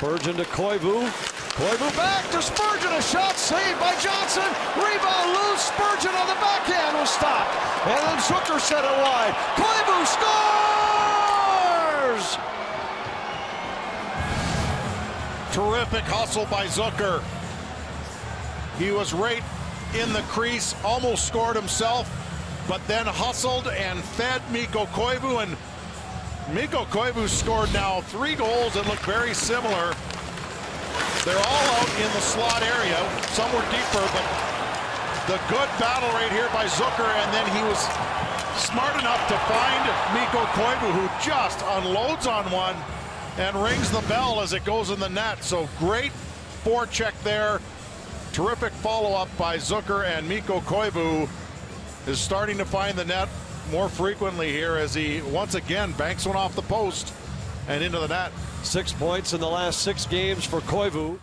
Spurgeon to Koivu. Koivu back to Spurgeon. A shot saved by Johnson. Rebound loose. Spurgeon on the backhand was stopped. And then Zucker set it wide. Koivu scores! Terrific hustle by Zucker. He was right in the crease, almost scored himself, but then hustled and fed Mikko Koivu. And Mikko Koivu scored now three goals that look very similar. They're all out in the slot area. Some were deeper, but the good battle right here by Zucker, and then he was smart enough to find Mikko Koivu, who just unloads on one and rings the bell as it goes in the net. So great forecheck there. Terrific follow-up by Zucker and Mikko Koivu is starting to find the net more frequently here as he once again banks one off the post and into the net. Six points in the last six games for Koivu.